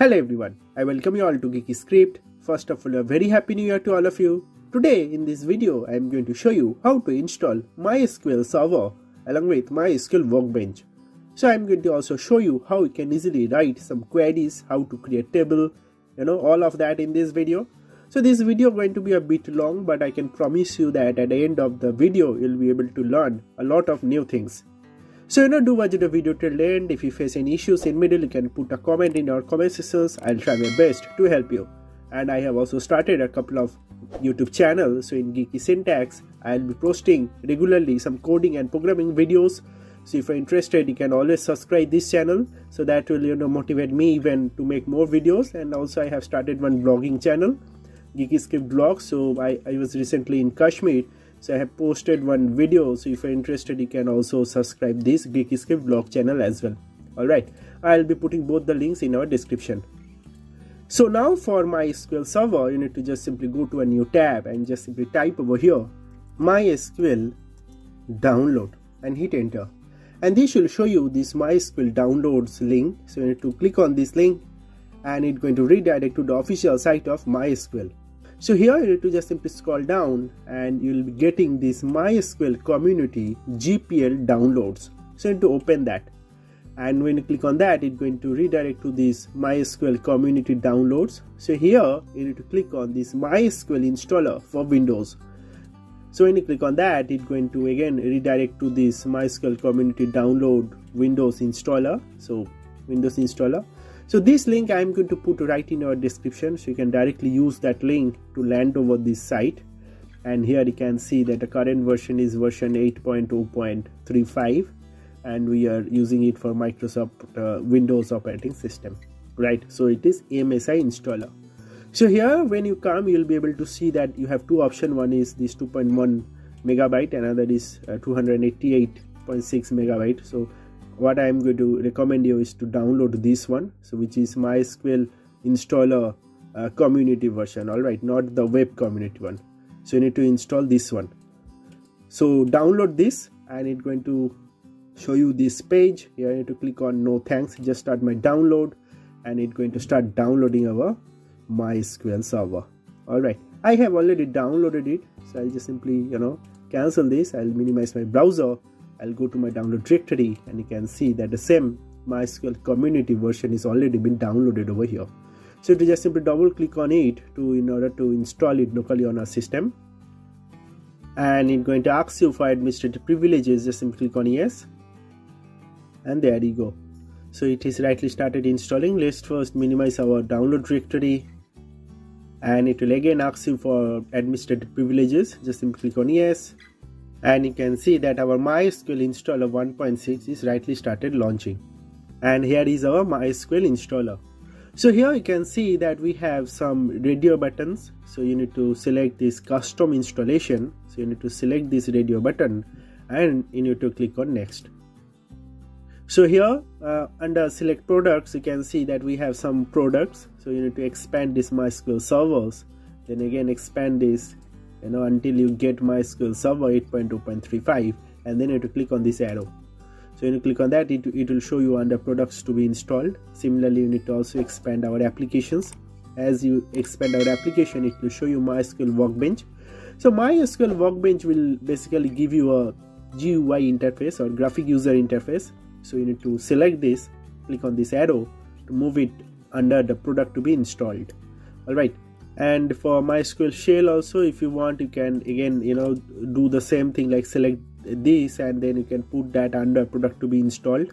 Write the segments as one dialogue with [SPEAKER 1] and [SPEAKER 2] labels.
[SPEAKER 1] Hello everyone, I welcome you all to Geeky Script. First of all, a very happy new year to all of you. Today in this video, I am going to show you how to install MySQL Server along with MySQL Workbench. So I am going to also show you how you can easily write some queries, how to create table, you know, all of that in this video. So this video going to be a bit long, but I can promise you that at the end of the video, you'll be able to learn a lot of new things. So you know do watch the video till the end. If you face any issues in middle, you can put a comment in our comment sections. I'll try my best to help you. And I have also started a couple of YouTube channels. So in Geeky Syntax, I'll be posting regularly some coding and programming videos. So if you're interested, you can always subscribe this channel. So that will you know motivate me even to make more videos. And also I have started one blogging channel, Geeky Script Vlog. So I, I was recently in Kashmir so i have posted one video. So if you're interested you can also subscribe this geeky script vlog channel as well. All right. I'll be putting both the links in our description. So now for mysql server you need to just simply go to a new tab and just simply type over here mysql download and hit enter. And this will show you this mysql downloads link. So you need to click on this link and it's going to redirect to the official site of mysql so here you need to just simply scroll down and you'll be getting this MySQL community GPL downloads. So you need to open that. And when you click on that, it's going to redirect to this MySQL community downloads. So here you need to click on this MySQL installer for Windows. So when you click on that, it's going to again redirect to this MySQL community download Windows installer. So Windows installer so this link i'm going to put right in our description. So you can directly use that link to land over this site. And here you can see that the current version is version 8.0.35 and we are using it for microsoft uh, windows operating system. Right? So it is MSI installer. So here when you come you'll be able to see that you have two options. One is this 2.1 megabyte another is uh, 288.6 megabyte. So what I am going to recommend you is to download this one so which is MySQL installer uh, community version all right not the web community one. So you need to install this one. So download this and it's going to show you this page. Here you need to click on no thanks just start my download and it's going to start downloading our MySQL server. All right I have already downloaded it so I'll just simply you know cancel this. I'll minimize my browser I'll go to my download directory and you can see that the same MySQL community version is already been downloaded over here. So to just simply double click on it to in order to install it locally on our system. And it's going to ask you for administrative privileges, just simply click on yes. And there you go. So it is rightly started installing. Let's first minimize our download directory. And it will again ask you for administrative privileges. Just simply click on yes and you can see that our MySQL installer 1.6 is rightly started launching. And here is our MySQL installer. So here you can see that we have some radio buttons. So you need to select this custom installation. So you need to select this radio button and you need to click on next. So here uh, under select products you can see that we have some products. So you need to expand this MySQL servers. Then again expand this you know until you get MySQL Server 8.2.35 and then you have to click on this arrow. So when you click on that it, it will show you under products to be installed. Similarly you need to also expand our applications. As you expand our application it will show you MySQL Workbench. So MySQL Workbench will basically give you a GUI interface or graphic user interface. So you need to select this click on this arrow to move it under the product to be installed. All right and for mysql shell also if you want you can again you know do the same thing like select this and then you can put that under product to be installed.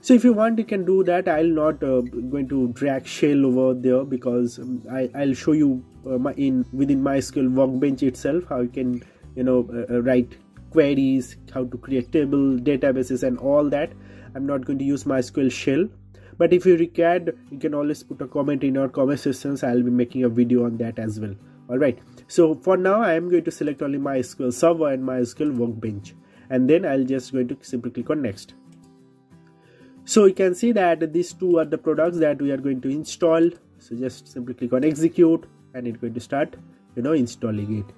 [SPEAKER 1] So if you want you can do that. I'll not uh, going to drag shell over there because um, I, i'll show you uh, my, in within mysql workbench itself how you can you know uh, uh, write queries how to create table databases and all that. I'm not going to use mysql shell but if you required you can always put a comment in our comment sections. I'll be making a video on that as well. All right. So for now i am going to select only mysql server and mysql workbench. And then i'll just going to simply click on next. So you can see that these two are the products that we are going to install. So just simply click on execute and it's going to start you know installing it.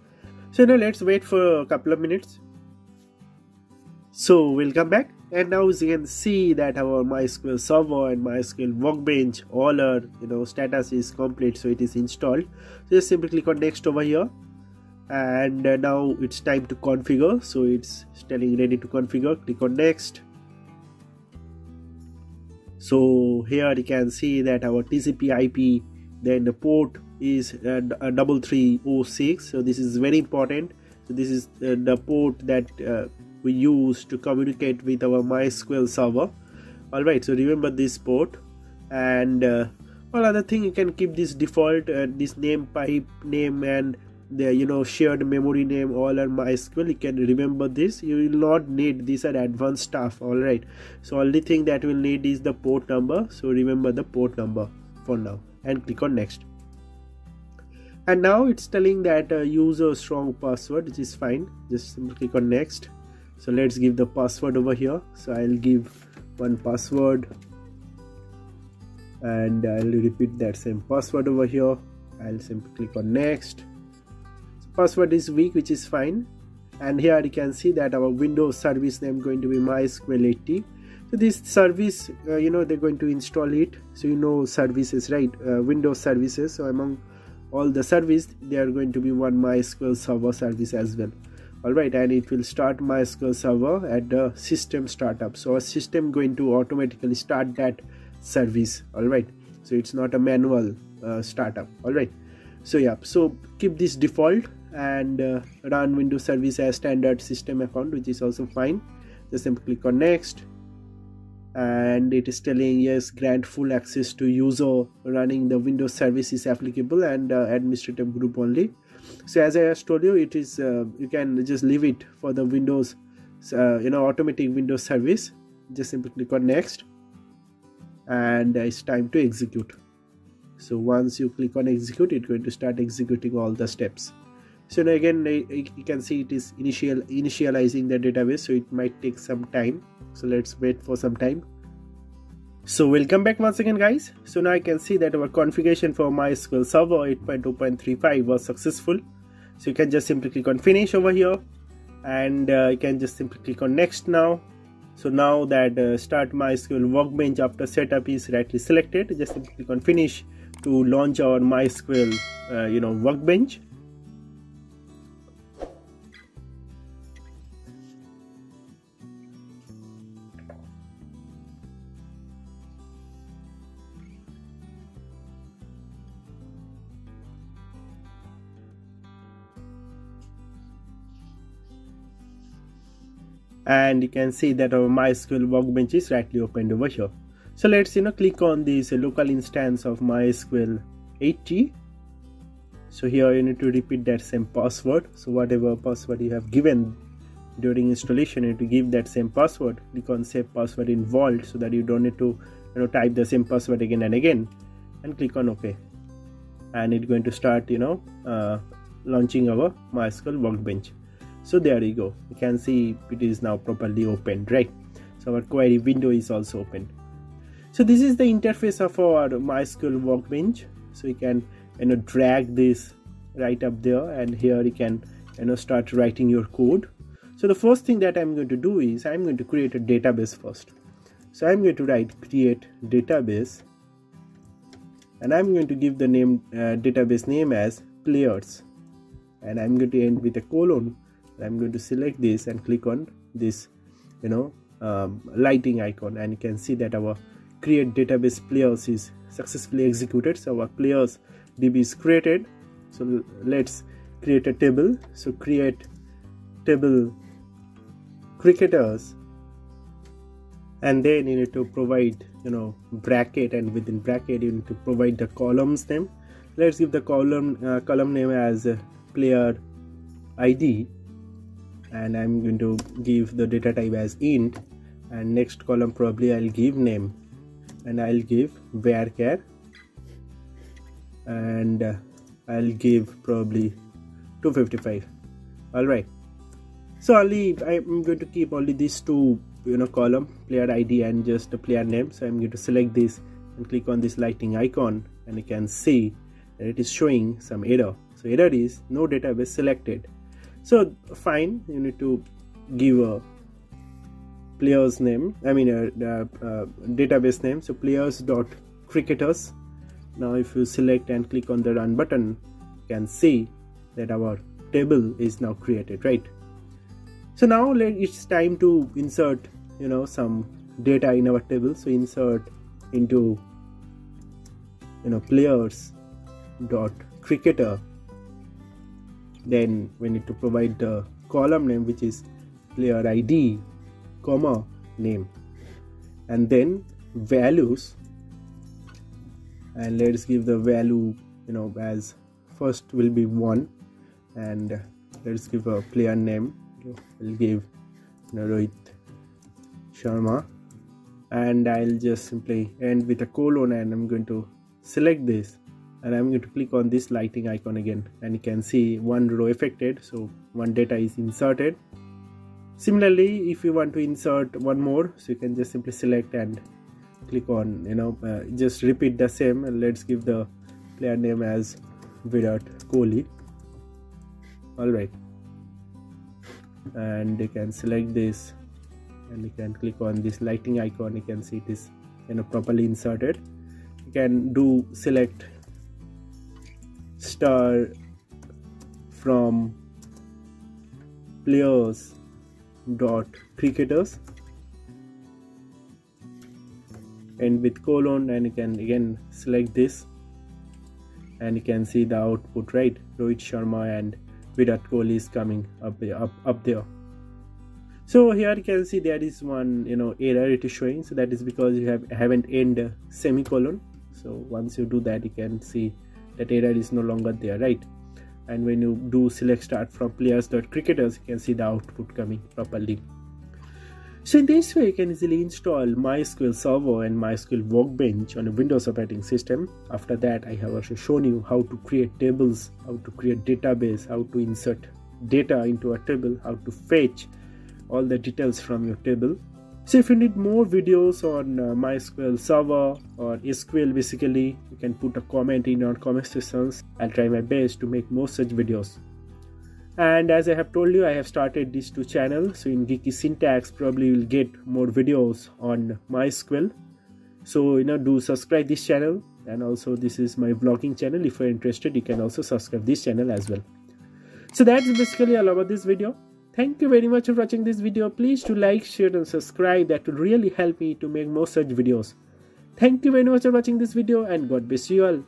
[SPEAKER 1] So now let's wait for a couple of minutes. So we'll come back and now as you can see that our mysql server and mysql workbench all are you know status is complete so it is installed. So just simply click on next over here. And uh, now it's time to configure so it's telling ready to configure. Click on next. So here you can see that our tcp ip then the port is uh, uh, double three oh six. So this is very important. So this is uh, the port that uh, we use to communicate with our mysql server. All right so remember this port. And uh, all other thing you can keep this default uh, this name pipe name and the you know shared memory name all are mysql. You can remember this. You will not need these are advanced stuff. All right so only thing that will need is the port number. So remember the port number for now. And click on next. And now it's telling that uh, use a strong password which is fine. Just simply click on next so let's give the password over here. So i'll give one password and i'll repeat that same password over here. I'll simply click on next. So password is weak which is fine. And here you can see that our windows service name going to be mysql 80 so this service uh, you know they're going to install it. So you know services right? Uh, windows services. So among all the service they are going to be one mysql server service as well all right and it will start mysql server at the system startup. So a system going to automatically start that service. All right so it's not a manual uh, startup. All right so yeah so keep this default and uh, run windows service as standard system account which is also fine. Just simply click on next and it is telling yes grant full access to user running the windows service is applicable and uh, administrative group only. So as i just told you it is uh, you can just leave it for the windows uh, you know automatic windows service. Just simply click on next and it's time to execute. So once you click on execute it's going to start executing all the steps. So now again you can see it is initial initializing the database so it might take some time so let's wait for some time. So welcome back once again guys. So now i can see that our configuration for mysql server 8.2.35 was successful. So you can just simply click on finish over here. And uh, you can just simply click on next now. So now that uh, start mysql workbench after setup is rightly selected just simply click on finish to launch our mysql uh, you know workbench and you can see that our MySQL workbench is rightly opened over here. So let's you know click on this local instance of MySQL 80. So here you need to repeat that same password. So whatever password you have given during installation, you need to give that same password. Click on save password in Vault so that you don't need to you know type the same password again and again, and click on OK. And it's going to start you know uh, launching our MySQL workbench so there you go. You can see it is now properly opened right? So our query window is also open. So this is the interface of our mysql workbench. So you can you know drag this right up there and here you can you know start writing your code. So the first thing that i'm going to do is i'm going to create a database first. So i'm going to write create database and i'm going to give the name uh, database name as players. And i'm going to end with a colon i'm going to select this and click on this you know um, lighting icon. And you can see that our create database players is successfully executed. So our players db is created. So let's create a table. So create table cricketers. And then you need to provide you know bracket. And within bracket you need to provide the columns name. Let's give the column uh, column name as player id and I'm going to give the data type as int. And next column probably I'll give name. And I'll give varchar. And uh, I'll give probably 255 all right. So only I'm going to keep only these two you know column player ID and just player name. So I'm going to select this and click on this lighting icon and you can see that it is showing some error. So error is no database selected so fine you need to give a player's name i mean a uh, database name. So players dot cricketers now if you select and click on the run button you can see that our table is now created right? So now it's time to insert you know some data in our table. So insert into you know players dot cricketer then we need to provide the column name which is player id comma name. And then values. And let's give the value you know as first will be one. And let's give a player name. We'll give Rohit Sharma. And I'll just simply end with a colon and I'm going to select this and I'm going to click on this lighting icon again. And you can see one row affected so one data is inserted. Similarly if you want to insert one more so you can just simply select and click on you know uh, just repeat the same. And let's give the player name as Virat Kohli. Alright and you can select this. And you can click on this lighting icon. You can see it is you know properly inserted. You can do select star from players dot cricketers. And with colon and you can again select this. And you can see the output right? Rohit Sharma and Virat Kohli is coming up up up there. So here you can see there is one you know error it is showing. So that is because you have haven't end semicolon. So once you do that you can see that error is no longer there right and when you do select start from players.cricketers you can see the output coming properly so in this way, you can easily install MySQL Server and MySQL Workbench on a Windows operating system. After that, I have also shown you how to create tables, how to create database, how to insert data into a table, how to fetch all the details from your table. So if you need more videos on uh, MySQL Server or SQL basically, you can put a comment in our comment sections. I'll try my best to make more such videos. And as i have told you i have started these two channels. So in geeky syntax probably you'll get more videos on mysql. So you know do subscribe this channel. And also this is my vlogging channel. If you're interested you can also subscribe this channel as well. So that's basically all about this video thank you very much for watching this video. Please to like share and subscribe. That will really help me to make more such videos. Thank you very much for watching this video and god bless you all